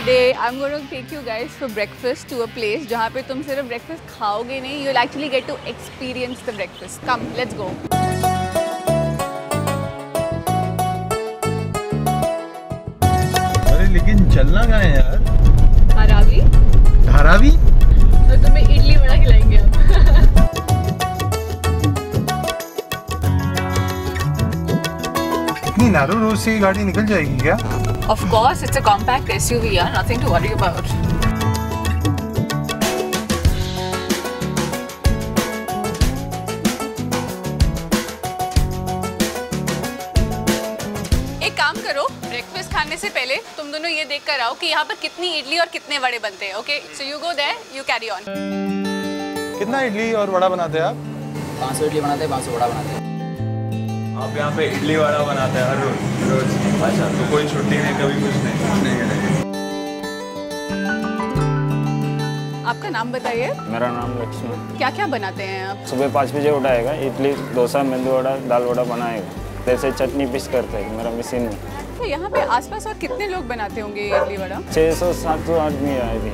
Today I'm going to take you guys for breakfast to a place जहाँ पे तुम सिर्फ़ breakfast खाओगे नहीं you'll actually get to experience the breakfast. Come, let's go. अरे लेकिन चलना कहाँ है यार धारावी धारावी तो तुम्हें इडली बड़ा खिलाएँगे हम इतनी नैरो रोड से गाड़ी निकल जाएगी क्या Of course, it's a compact SUV, yeah, nothing to worry about. एक काम करो ब्रेकफास्ट खाने से पहले तुम दोनों ये देख कर आओ कि यहाँ पर कितनी इडली और कितने वड़े बनते हैं okay so you go there you carry on कितना इडली और वड़ा बनाते हैं आप? पाँच सौ इडली बनाते हैं पाँच सौ बड़ा बनाते हैं। आप यहाँ पे इडली वड़ा बनाते हैं हर रोज रोज। अच्छा तो कोई छुट्टी नहीं कभी कुछ नहीं। नहीं नहीं आपका नाम बताइए। मेरा नाम लक्ष्मण क्या क्या बनाते हैं आप? सुबह पाँच बजे उठाएगा इडली डोसा मेंदू वड़ा दाल वड़ा बनाएगा। जैसे चटनी पीस करते हैं मेरा मशीन में तो यहाँ पे आसपास और कितने लोग बनाते होंगे इडली वड़ा? छः सौ सात सौ आदमी आए थे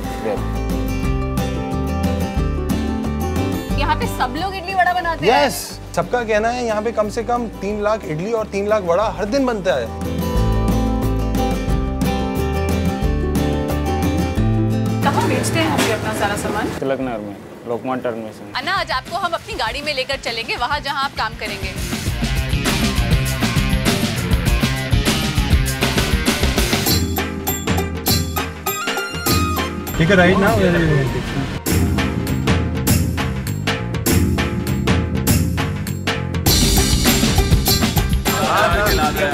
यहाँ पे सब लोग इडली वड़ा बनाते हैं? यस सबका कहना है यहाँ पे कम से कम तीन लाख इडली और तीन लाख वड़ा हर दिन बनता है। कहाँ बेचते हैं हम ये अपना सारा सामान? तिलक नगर में। टर्मिनेशन अन्ना आज आपको हम अपनी गाड़ी में लेकर चलेंगे वहाँ जहाँ आप काम करेंगे। ठीक है राइट ना We're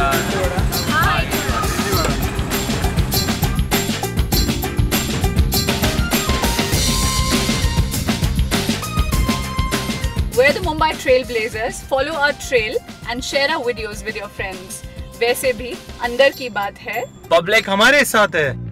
the Mumbai Trailblazers. Follow our trail and share our videos with your friends. वैसे भी अंदर की बात है पब्लिक हमारे साथ है